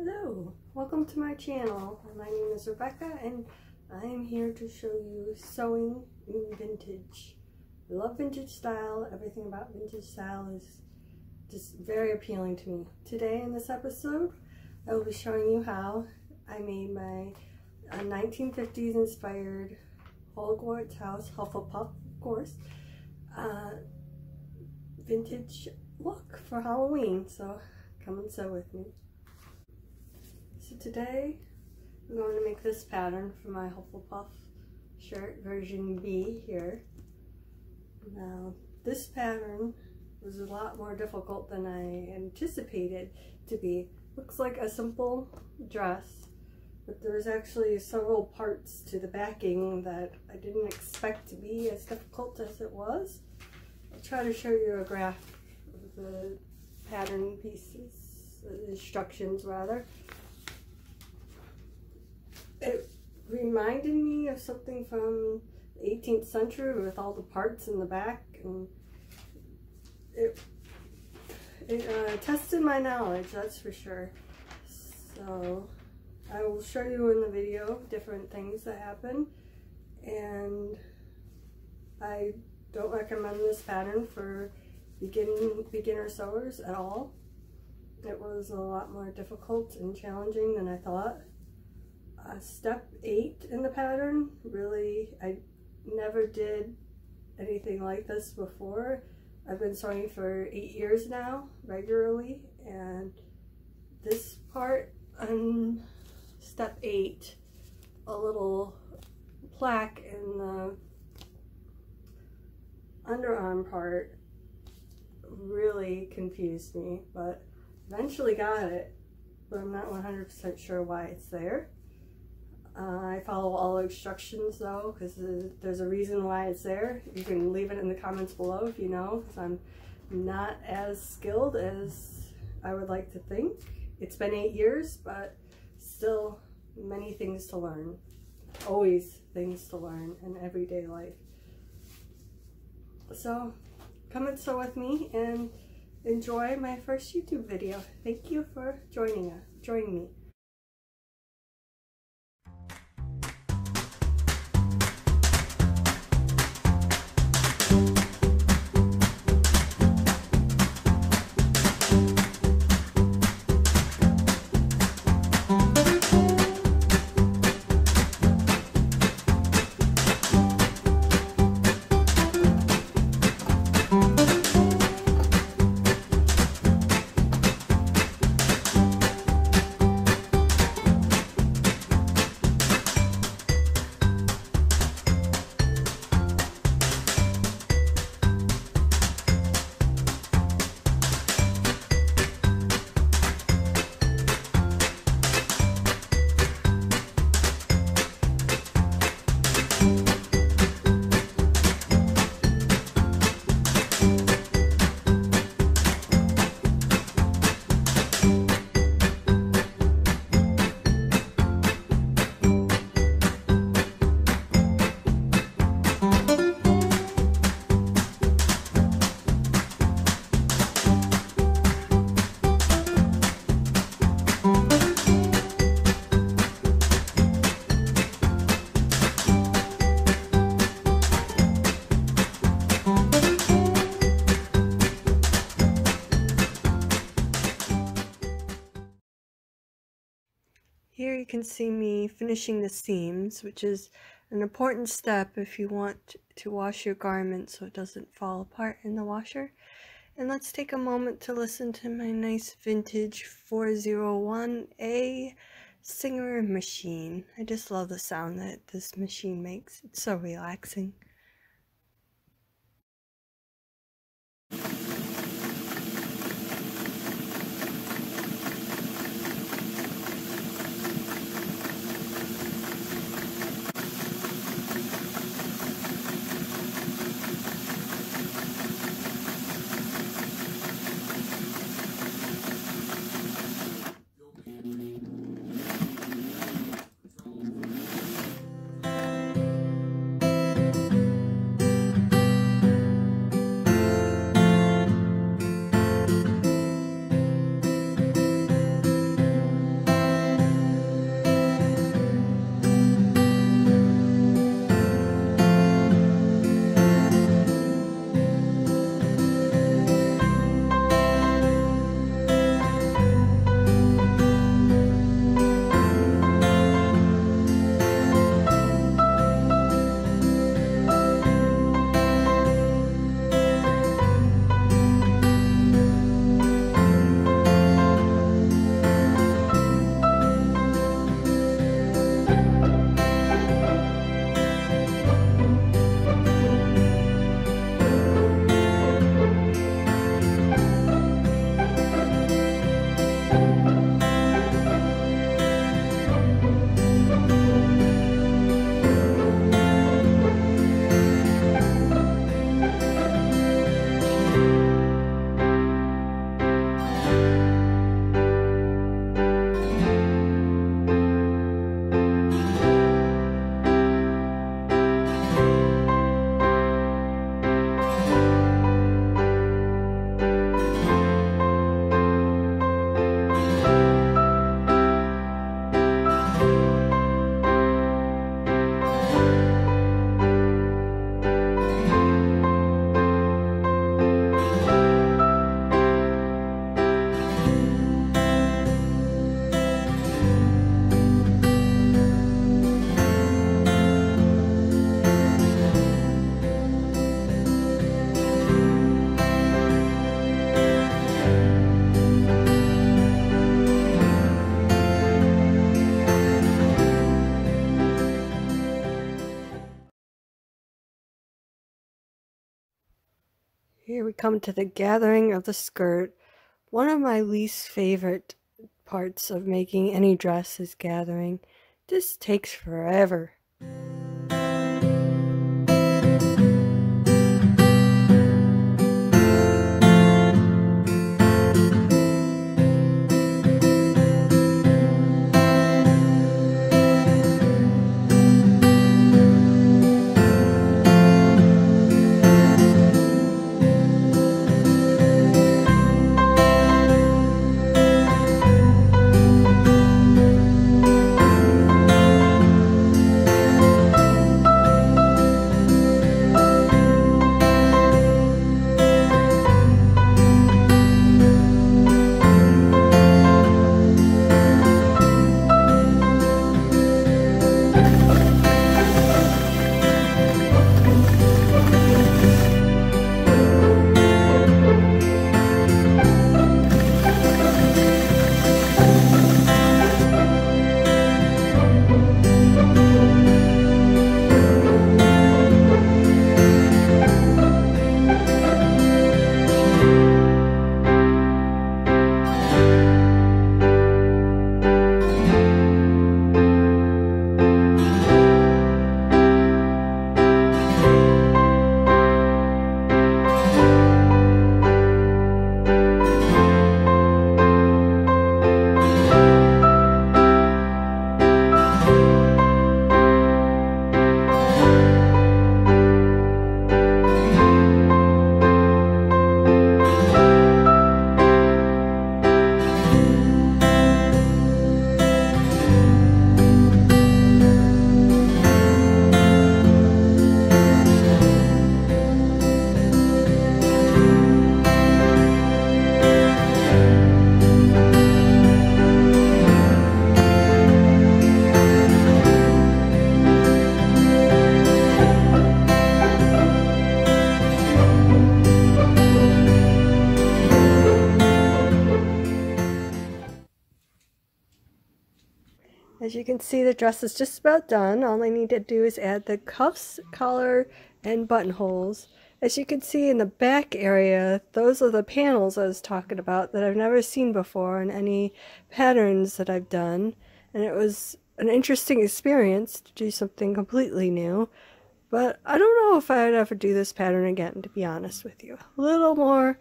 Hello, welcome to my channel. My name is Rebecca and I am here to show you sewing in vintage. I love vintage style. Everything about vintage style is just very appealing to me. Today in this episode, I will be showing you how I made my uh, 1950s inspired Hogwarts House Hufflepuff, of course, uh, vintage look for Halloween. So come and sew with me. So today I'm going to make this pattern for my Hufflepuff shirt version B here. Now this pattern was a lot more difficult than I anticipated to be. Looks like a simple dress, but there's actually several parts to the backing that I didn't expect to be as difficult as it was. I'll try to show you a graph of the pattern pieces, instructions rather it reminded me of something from the 18th century with all the parts in the back and it, it uh, tested my knowledge that's for sure. So I will show you in the video different things that happen and I don't recommend this pattern for beginning beginner sewers at all. It was a lot more difficult and challenging than I thought uh, step eight in the pattern. Really, I never did anything like this before. I've been sewing for eight years now, regularly, and this part on step eight, a little plaque in the underarm part really confused me, but eventually got it, but I'm not 100% sure why it's there. Uh, I follow all instructions though, because there's a reason why it's there. You can leave it in the comments below if you know, because I'm not as skilled as I would like to think. It's been eight years, but still many things to learn. Always things to learn in everyday life. So come and sew with me and enjoy my first YouTube video. Thank you for joining, us, joining me. Can see me finishing the seams, which is an important step if you want to wash your garment so it doesn't fall apart in the washer. And let's take a moment to listen to my nice vintage 401A Singer machine. I just love the sound that this machine makes. It's so relaxing. Here we come to the gathering of the skirt. One of my least favorite parts of making any dress is gathering. This takes forever. Can see, the dress is just about done. All I need to do is add the cuffs, collar, and buttonholes. As you can see in the back area, those are the panels I was talking about that I've never seen before in any patterns that I've done. And it was an interesting experience to do something completely new. But I don't know if I'd ever do this pattern again, to be honest with you. A little more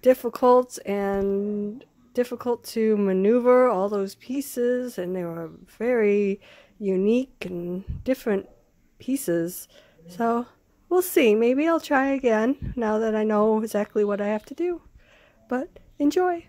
difficult and difficult to maneuver all those pieces, and they were very unique and different pieces. So we'll see. Maybe I'll try again now that I know exactly what I have to do. But enjoy!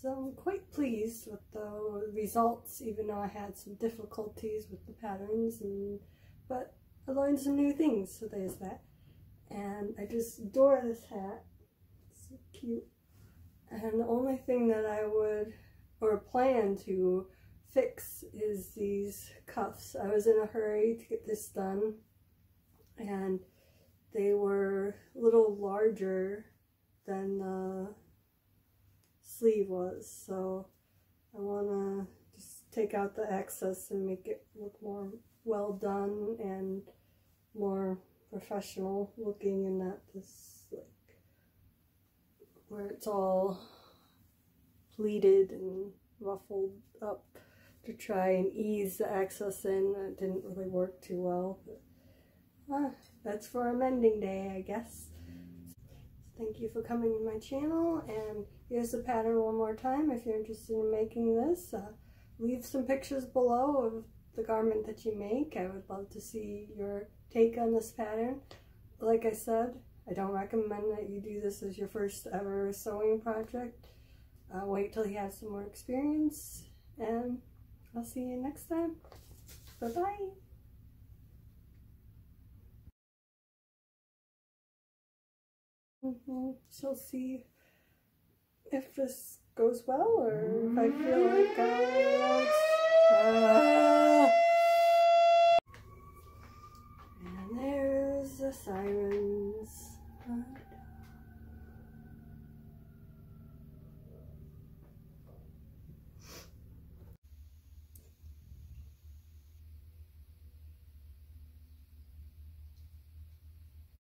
So I'm quite pleased with the results, even though I had some difficulties with the patterns, and but I learned some new things, so there's that. And I just adore this hat. It's so cute. And the only thing that I would, or plan to fix is these cuffs. I was in a hurry to get this done, and they were a little larger than the sleeve was. So I want to just take out the excess and make it look more well done and more professional looking and not this like where it's all pleated and ruffled up to try and ease the excess in. It didn't really work too well. But, ah, that's for a mending day, I guess. Thank you for coming to my channel and here's the pattern one more time if you're interested in making this. Uh, leave some pictures below of the garment that you make. I would love to see your take on this pattern. Like I said, I don't recommend that you do this as your first ever sewing project. Uh, wait till you have some more experience and I'll see you next time. Bye-bye. Mm-hmm. Shall see if this goes well or if I feel like I uh, And there's the sirens.